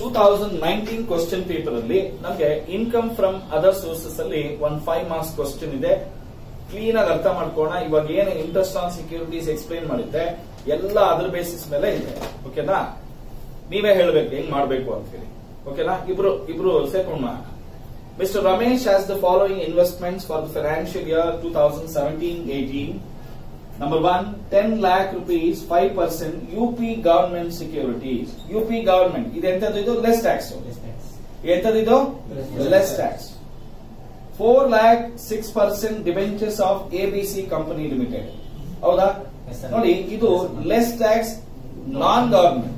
Two thousand nineteen question paper ಅಲ್ಲಿ ನಮಗೆ income from other sources ಅಲ್ಲಿ ಒಂದ್ ಫೈವ್ ಮಾರ್ಕ್ಸ್ ಕ್ವಶನ್ ಇದೆ. ಕ್ಲೀನ್ ಆಗಿ ಅರ್ಥ ಮಾಡ್ಕೋಣ ಇವಾಗ ಏನು ಇಂಟ್ರೆಸ್ಟ್ ಆನ್ ಸೆಕ್ಯೂರಿಟೀಸ್ ಎಕ್ಸ್ಪ್ಲೈನ್ ಮಾಡಿದ್ದೆ ಎಲ್ಲ ಅದ್ರ ಬೇಸಿಸ್ ಮೇಲೆ ಇದೆ. ಓಕೆನಾ ನೀವೇ ಹೇಳಬೇಕು, ಹೆಂಗ್ ಮಾಡಬೇಕು ಅಂತ ಹೇಳಿ. ಓಕೆನಾ ಇಬ್ರು ಇಬ್ರು ಮಾಡೋಣ. Mister Ramesh has the following investments for the financial year two thousand seventeen eighteen Number one, 10 lakh rupees, 5% UP government securities. UP government. ಇದು ಎಂತದ್ದು less tax ಎಂತದ್ದು less tax four lakh six percent debentures of ABC company limited ಹೌದಾ? ನೋಡಿ ಇದು less tax non government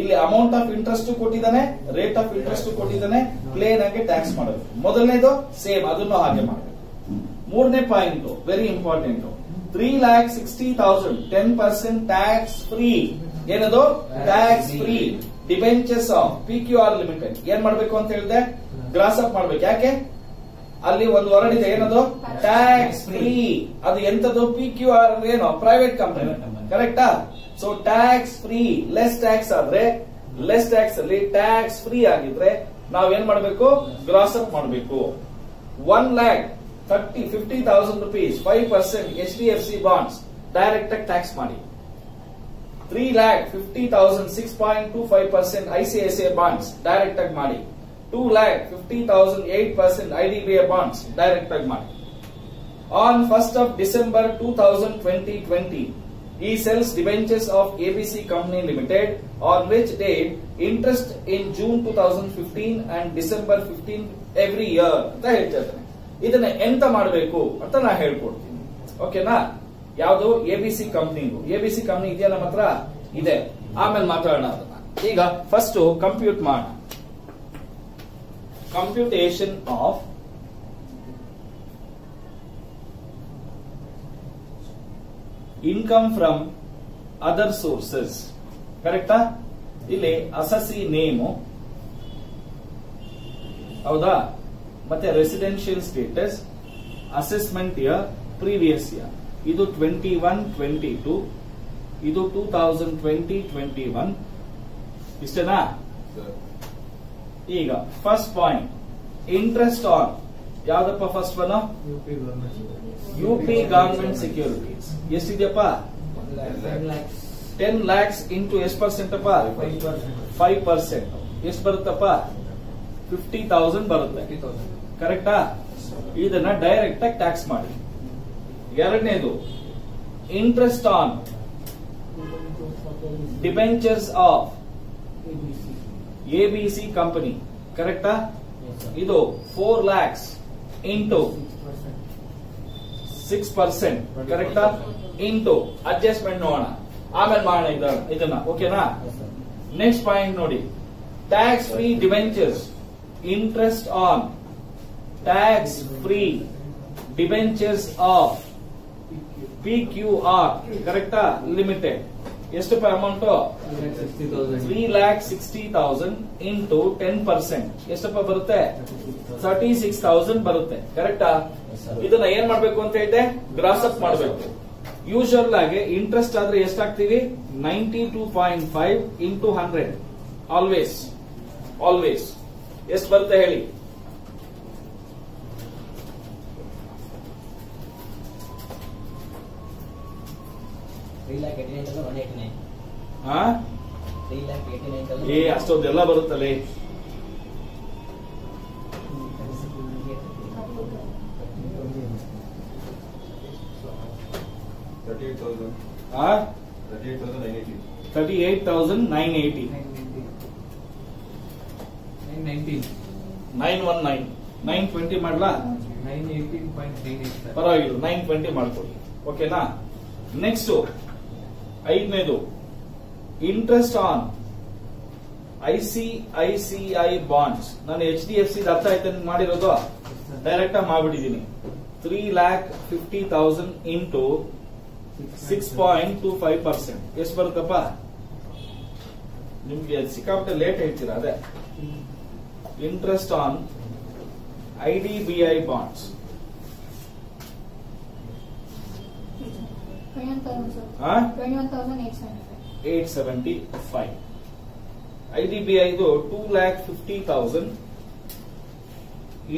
ಇಲ್ಲಿ amount of interest ಕೊಟ್ಟಿದ್ದಾನೆ rate of interest ಕೊಟ್ಟಿದ್ದಾನೆ plain ಆಗಿ tax ಮಾಡೋದು. ಮೊದಲನೇದು ಸೇಮ್ ಅದನ್ನು ಹಾಗೆ ಮಾಡಬೇಕು ಮೂರನೇ point very important three lakh sixty thousand ten percent tax free ಏನದು? Tax free debentures of P Q R limited ಏನ್ ಮಾಡ್ಬೇಕು ಅಂತ ಹೇಳಿದೆ? ಗ್ರಾಸ್ ಅಪ್ ಮಾಡ್ಬೇಕು. ಯಾಕೆ? ಅಲ್ಲಿ ಒಂದು ಹೊರಡಿದೆ ಏನದು? ಟ್ಯಾಕ್ಸ್ ಫ್ರೀ ಅದು ಎಂತದ್ದು ಪಿ ಕ್ಯೂ ಆರ್ ಅಂದ್ರೆ ಏನು? Private company. ಕರೆಕ್ಟಾ so tax free less tax ಆದ್ರೆ ಲೆಸ್ ಟ್ಯಾಕ್ಸ್ ಅಲ್ಲಿ ಟ್ಯಾಕ್ಸ್ ಫ್ರೀ ಆಗಿದ್ರೆ ನಾವೇನ್ ಮಾಡಬೇಕು? ಗ್ರಾಸ್ ಅಪ್ ಮಾಡಬೇಕು. One lakh thirty fifty thousand rupees five percent H D F C bonds direct ಆಗಿ ಟ್ಯಾಕ್ಸ್ ಮಾಡಿ three lakh fifty thousand six point two five percent ICICI bonds direct ಆಗಿ ಮಾಡಿ two lakh fifty thousand eight percent IDBI bonds direct ಆಗಿ ಮಾಡಿ on first of December two thousand twenty twenty ಈ sells debentures of ABC company limited on which date interest in June two thousand fifteen and December fifteen ಇದನ್ನ ಎಂತ ಮಾಡಬೇಕು ಅಂತ ನಾ ಹೇಳ್ಕೊಡ್ತೀನಿ. ಓಕೆನಾ? ಯಾವುದು? ಎಬಿಸಿ ಕಂಪ್ನಿಗೂ. ಎಬಿಸಿ ಕಂಪ್ನಿ ಇದೆಯಾ ನಮ್ಮ ಹತ್ರ? ಇದೆ. ಆಮೇಲೆ ಮಾತಾಡೋಣ ಅದನ್ನ. ಈಗ ಫಸ್ಟ್ ಕಂಪ್ಯೂಟ್ ಮಾಡೋಣ computation of income from other sources ಕರೆಕ್ಟಾ ಇಲ್ಲಿ ಅಸಸಿ ನೇಮು ಹೌದಾ? ಮತ್ತೆ residential status assessment year previous year ಇದು ಟ್ವೆಂಟಿ ಒನ್ ಟ್ವೆಂಟಿ ಟೂ ಇದು two thousand twenty twenty one ಇಷ್ಟೇನಾ ಈಗ ಫಸ್ಟ್ ಪಾಯಿಂಟ್ ಇಂಟ್ರೆಸ್ಟ್ ಆನ್ ಯಾವ್ದಪ್ಪ first one U P government securities ಎಷ್ಟಿದೆಯಪ್ಪ? Ten lakhs into ಎಷ್ಟು ಪರ್ಸೆಂಟ್ ಅಪ್ಪ? ಫೈವ್ ಪರ್ಸೆಂಟ್ ಎಷ್ಟು ಬರುತ್ತಪ್ಪ? ಫಿಫ್ಟಿ ತೌಸಂಡ್ ಬರುತ್ತೆ. ಕರೆಕ್ಟಾ? ಇದನ್ನ ಡೈರೆಕ್ಟ್ ಆಗಿ ಟ್ಯಾಕ್ಸ್ ಮಾಡಿ. ಎರಡನೇದು interest on debentures of ABC company ಕರೆಕ್ಟಾ? ಇದು four lakhs into six percent ಕರೆಕ್ಟಾ? ಇಂಟು ಅಡ್ಜಸ್ಟ್ಮೆಂಟ್ ನೋಡೋಣ. ಆಮೇಲೆ ಮಾಡೋಣ ಇದನ್ನ ಇದನ್ನ. ಓಕೆನಾ? ನೆಕ್ಸ್ಟ್ ಪಾಯಿಂಟ್ ನೋಡಿ. Tax free debentures interest on tax free debentures of P Q R ಕರೆಕ್ಟಾ ಲಿಮಿಟೆಡ್ ಎಷ್ಟು amount three lakh sixty thousand into ten percent ಎಷ್ಟಪ್ಪ ಬರುತ್ತೆ? ತರ್ಟಿ ಸಿಕ್ಸ್ ತೌಸಂಡ್ ಬರುತ್ತೆ ಕರೆಕ್ಟಾ ಇದನ್ನ ಏನ್ ಮಾಡ್ಬೇಕು ಅಂತ ಹೇಳಿದೆ ಗ್ರಾಸ್ ಅಪ್ ಮಾಡಬೇಕು. ಯೂಶುವಲ್ ಆಗಿ ಇಂಟ್ರೆಸ್ಟ್ ಆದ್ರೆ ಎಷ್ಟಾಗ್ತೀವಿ? Ninety two point five into hundred always always ಎಷ್ಟು ಬರುತ್ತೆ ಹೇಳಿ. ಏ ಅಷ್ಟೊಂದೆಲ್ಲ ಬರುತ್ತಲ್ಲೇ ಆ? Thirty eight thousand nine eighty nine one nine nine twenty ಮಾಡ್ಲಾ? ಪರವಾಗಿಲ್ಲ ನೈನ್ ಟ್ವೆಂಟಿ ಮಾಡ್ಕೊಳ್ಳಿ ಓಕೆನಾ ನೆಕ್ಸ್ಟ್ ಐದನೇದು ಇಂಟ್ರೆಸ್ಟ್ ಆನ್ ಐಸಿಐಸಿಐ ಬಾಂಡ್ಸ್ ನಾನು ಎಚ್ ಡಿ ಎಫ್ ಸಿ ಅರ್ಥ ಆಯ್ತು ಮಾಡಿರೋದು ಡೈರೆಕ್ಟ್ ಆಗಿ ಮಾಡ್ಬಿಟ್ಟಿದ್ದೀನಿ. Three lakh fifty thousand into six point two five percent ಎಷ್ಟು ಬರುತ್ತಪ್ಪ? ನಿಮ್ಗೆ ಸಿಕ್ಕಾಪಟ್ಟೆ ಲೇಟ್ ಹೇಳ್ತೀರಾ ಅದೇ. Interest on IDBI bonds Twenty-one thousand, sir. Eight seventy five I D B ಐದು two lakh fifty thousand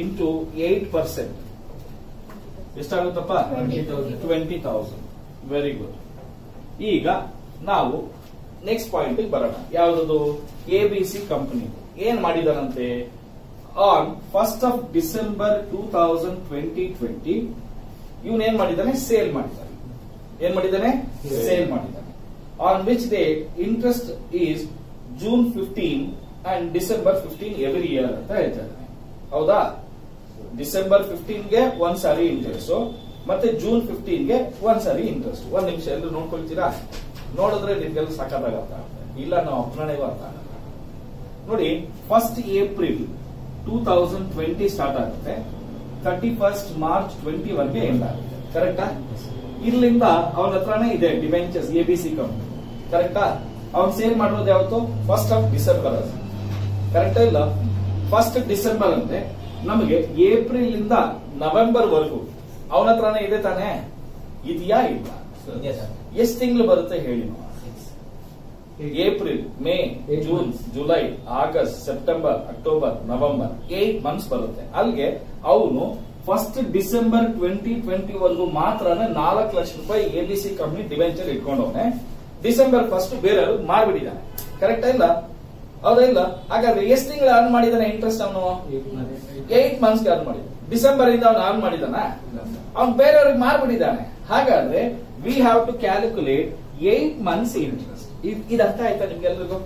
into eight percent ಎಷ್ಟಾಗುತ್ತಪ್ಪ? 20,000. Twenty thousand very good ಈಗ ನಾವು next point ಬರೋಣ. ಯಾವ್ದು ಎ ಬಿ ಸಿ ಕಂಪನಿ ಏನ್ ಮಾಡಿದಾರಂತೆ? On first of December two thousand twenty twenty ಇವನ್ ಏನ್ ಮಾಡಿದಾನೆ? Sale ಮಾಡಿದ್ದಾನೆ ಏನ್ ಮಾಡಿದ್ದಾನೆ. ಸೇಲ್ ಮಾಡಿದ್ದಾನೆ. On which day interest is June fifteen and December fifteen every year ಅಂತ ಹೇಳ್ತಾ ಇದ್ದಾನೆ ಹೌದಾ ಡಿಸೆಂಬರ್ ಫಿಫ್ಟೀನ್ಗೆ ಒಂದ್ ಸಾರಿ ಇಂಟ್ರೆಸ್ಟ್ ಮತ್ತೆ ಜೂನ್ ಫಿಫ್ಟೀನ್ಗೆ ಒಂದ್ ಸಾರಿ ಇಂಟ್ರೆಸ್ಟ್ ಒಂದ್ ನಿಮಿಷ ಎಲ್ಲರೂ ನೋಡ್ಕೊಳ್ತೀರಾ? ನೋಡಿದ್ರೆ ನಿಮ್ಗೆಲ್ಲ ಸಾಕಾದಾಗ ಅರ್ಥ ಇಲ್ಲ ನಾವು ಅಪ್ರಣೆಗೂ ಅರ್ಥ ಆಗಲ್ಲ. ನೋಡಿ first April two thousand twenty start ಆಗುತ್ತೆ. ತರ್ಟಿ ಫಸ್ಟ್ ಮಾರ್ಚ್ ಟ್ವೆಂಟಿ ಒನ್ಗೆ ಎಂಡ್ ಆಗುತ್ತೆ ಕರೆಕ್ಟಾ ಇಲ್ಲಿಂದ ಅವನ ಹತ್ರನೇ ಇದೆ debentures A B C company ಕರೆಕ್ಟಾ ಅವ್ನು ಸೇಲ್ ಮಾಡೋದು ಯಾವತ್ತು? ಫಸ್ಟ್ ಆಫ್ ಡಿಸೆಂಬರ್ ಕರೆಕ್ಟ್ ಇಲ್ಲ? ಫಸ್ಟ್ ಡಿಸೆಂಬರ್ ಅಂದ್ರೆ ನಮಗೆ ಏಪ್ರಿಲ್ ಇಂದ ನವೆಂಬರ್ ವರೆಗೂ ಅವನ ಹತ್ರನೇ ಇದೆ ತಾನೇ? ಇದೆಯಾ ಇಲ್ಲ? ಎಷ್ಟು ತಿಂಗಳು ಬರುತ್ತೆ ಹೇಳಿ? April May June July August September October November eight months ಬರುತ್ತೆ. ಅಲ್ಲಿಗೆ ಅವನು ಫಸ್ಟ್ ಡಿಸೆಂಬರ್ ಟ್ವೆಂಟಿ ಟ್ವೆಂಟಿ ವರೆಗೂ ಮಾತ್ರ ನಾಲ್ಕು ಲಕ್ಷ ರೂಪಾಯಿ A B C company debenture ಇಟ್ಕೊಂಡವನೆ. December first ಬೇರೆ ಮಾರ್ಬಿಟ್ಟಿದ್ದಾನೆ ಕರೆಕ್ಟ್ ಇಲ್ಲ? ಹೌದಾ ಇಲ್ಲ? ಹಾಗಾದ್ರೆ ಎಷ್ಟು ತಿಂಗಳು ಅರ್ನ್ ಮಾಡಿದಾನೆ ಇಂಟ್ರೆಸ್ಟ್ ಅವನು? ಏಟ್ ಮಂತ್ಸ್ ಅರ್ನ್ ಮಾಡಿದ. ಡಿಸೆಂಬರ್ ಇಂದ ಅವನು ಅರ್ನ್ ಮಾಡಿದಾನ ಅವ್ನು ಬೇರೆಯವ್ರಿಗೆ ಮಾರ್ಬಿಟ್ಟಿದ್ದಾನೆ. ಹಾಗಾದ್ರೆ we have to calculate eight months interest ಇದು ಅರ್ಥ ಆಯ್ತಾ ನಿಮ್ಗೆಲ್ರಿಗೂ?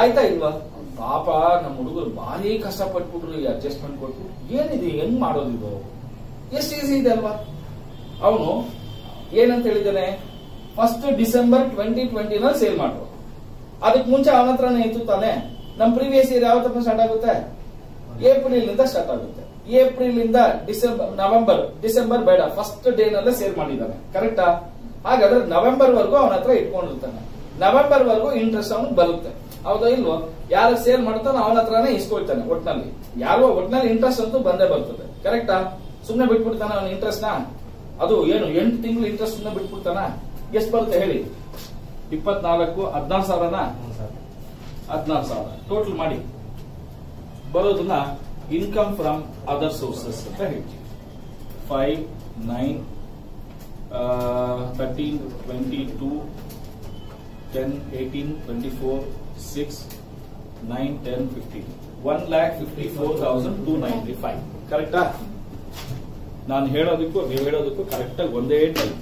ಆಯ್ತಾ ಇಲ್ವಾ? ಪಾಪ ನಮ್ಮ ಹುಡುಗರು ಭಾರಿ ಕಷ್ಟಪಟ್ಬಿಟ್ರು, ಈ ಅಡ್ಜಸ್ಟ್ಮೆಂಟ್ ಕೊಟ್ಟು ಏನಿದೆ, ಹೆಂಗ್ ಮಾಡೋದು ಇದು? ಎಷ್ಟು ಈಸಿ ಇದೆ ಅಲ್ವಾ? ಅವನು ಏನಂತ ಹೇಳಿದ್ದಾನೆ ಫಸ್ಟ್ ಡಿಸೆಂಬರ್ ಟ್ವೆಂಟಿ ಟ್ವೆಂಟಿನ ಸೇಲ್ ಮಾಡುವ ಅದಕ್ಕೆ ಮುಂಚೆ ಅವನ ಹತ್ರನೇ ಇತ್ತು ತಾನೆ. ನಮ್ ಪ್ರೀವಿಯಸ್ ಇಯರ್ ಯಾವತ್ತಪ್ಪ ಸ್ಟಾರ್ಟ್ ಆಗುತ್ತೆ? ಏಪ್ರಿಲ್ ಇಂದ ಸ್ಟಾರ್ಟ್ ಆಗುತ್ತೆ. ಏಪ್ರಿಲ್ ಇಂದ ಡಿಸೆಂಬರ್ ನವೆಂಬರ್ ಡಿಸೆಂಬರ್ ಬೇಡ ಫಸ್ಟ್ ಡೇ ನಲ್ಲೇ ಸೇಲ್ ಮಾಡಿದ್ದಾನೆ ಕರೆಕ್ಟಾ ಹಾಗಾದ್ರೆ ನವೆಂಬರ್ ವರ್ಗೂ ಅವನ ಹತ್ರ ಇಟ್ಕೊಂಡಿರ್ತಾನೆ. ನವೆಂಬರ್ ವರ್ಗೂ ಇಂಟ್ರೆಸ್ಟ್ ಅವನು ಬರುತ್ತೆ. ಹೌದಾ ಇಲ್ವೋ? ಯಾರು ಸೇಲ್ ಮಾಡ್ತಾನೋ ಅವನ ಹತ್ರನೇ ಇಸ್ಕೊಳ್ತಾನೆ ಒಟ್ನಲ್ಲಿ. ಯಾರೋ ಒಟ್ನಲ್ಲಿ ಇಂಟ್ರೆಸ್ಟ್ ಅಂತೂ ಬಂದೇ ಬರ್ತದೆ. ಕರೆಕ್ಟಾ ಸುಮ್ನೆ ಬಿಟ್ಬಿಡ್ತಾನ ಅವನ ಇಂಟ್ರೆಸ್ಟ್ನ? ಅದು ಏನು, ಎಂಟು ತಿಂಗಳು ಇಂಟ್ರೆಸ್ಟ್ ಸುಮ್ನೆ ಬಿಟ್ಬಿಡ್ತಾನ? ಎಷ್ಟು ಬರುತ್ತೆ, ಹೇಳಿ. ಇಪ್ಪತ್ನಾಲ್ಕು, ಹದಿನಾರು ಸಾವಿರನ? ಹದಿನಾರು ಸಾವಿರ. ಟೋಟಲ್ ಮಾಡಿ. ಬರೋದನ್ನ ಇನ್ಕಮ್ ಫ್ರಮ್ ಅದರ್ ಸೋರ್ಸಸ್ ಅಂತ ಹೇಳ್ತೀವಿ. Five nine thirteen twenty two ten eighteen twenty four six nine ten fifteen one lakh fifty four thousand two ninety five ಕರೆಕ್ಟಾ ನಾನು ಹೇಳೋದಕ್ಕೂ, ನೀವು ಹೇಳೋದಕ್ಕೂ ಕರೆಕ್ಟಾಗಿ ಒಂದೇ ಟೈಮ್